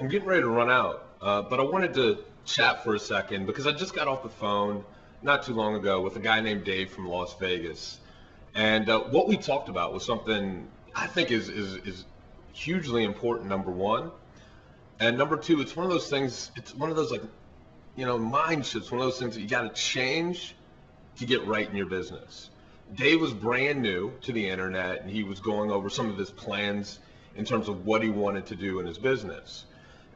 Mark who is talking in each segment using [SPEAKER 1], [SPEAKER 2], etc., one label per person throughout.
[SPEAKER 1] I'm getting ready to run out, uh, but I wanted to chat for a second because I just got off the phone not too long ago with a guy named Dave from Las Vegas. And uh, what we talked about was something I think is, is, is hugely important, number one. And number two, it's one of those things, it's one of those like, you know, mind shifts, one of those things that you got to change to get right in your business. Dave was brand new to the internet and he was going over some of his plans in terms of what he wanted to do in his business.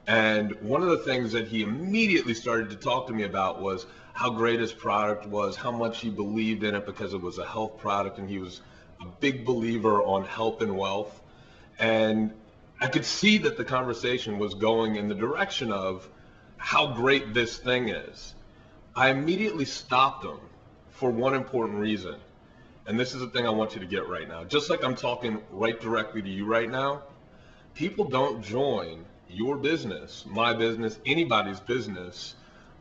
[SPEAKER 1] And one of the things that he immediately started to talk to me about was how great his product was, how much he believed in it because it was a health product and he was a big believer on health and wealth. And I could see that the conversation was going in the direction of how great this thing is. I immediately stopped him for one important reason. And this is the thing I want you to get right now. Just like I'm talking right directly to you right now, people don't join your business, my business, anybody's business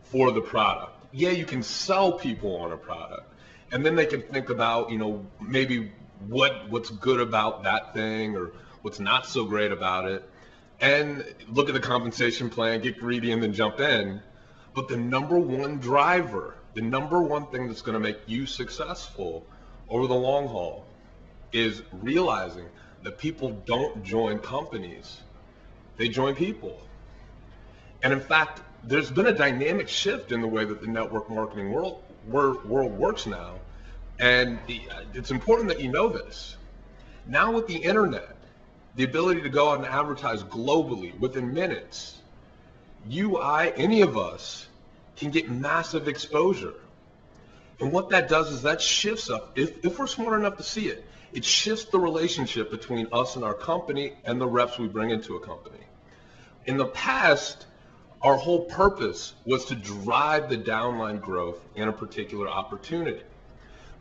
[SPEAKER 1] for the product. Yeah, you can sell people on a product. And then they can think about, you know, maybe what what's good about that thing or what's not so great about it. And look at the compensation plan, get greedy and then jump in. But the number one driver, the number one thing that's going to make you successful over the long haul is realizing that people don't join companies they join people. And in fact, there's been a dynamic shift in the way that the network marketing world, world works now. And the, it's important that you know this. Now with the internet, the ability to go out and advertise globally within minutes, you, I, any of us can get massive exposure. And what that does is that shifts up, if, if we're smart enough to see it, it shifts the relationship between us and our company and the reps we bring into a company. In the past, our whole purpose was to drive the downline growth in a particular opportunity.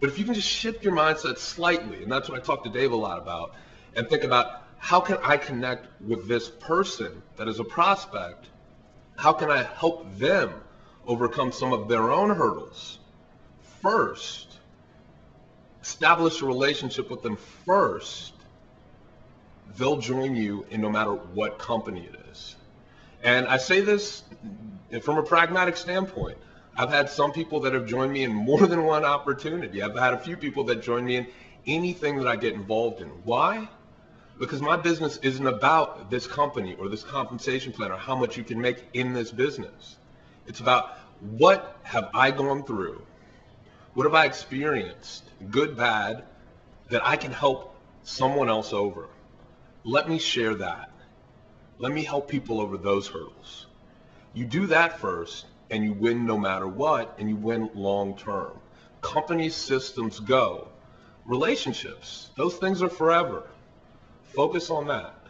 [SPEAKER 1] But if you can just shift your mindset slightly, and that's what I talk to Dave a lot about, and think about how can I connect with this person that is a prospect? How can I help them overcome some of their own hurdles first? establish a relationship with them first, they'll join you in no matter what company it is. And I say this from a pragmatic standpoint. I've had some people that have joined me in more than one opportunity. I've had a few people that join me in anything that I get involved in. Why? Because my business isn't about this company or this compensation plan or how much you can make in this business. It's about what have I gone through what have I experienced, good, bad, that I can help someone else over? Let me share that. Let me help people over those hurdles. You do that first, and you win no matter what, and you win long term. Companies, systems go. Relationships, those things are forever. Focus on that.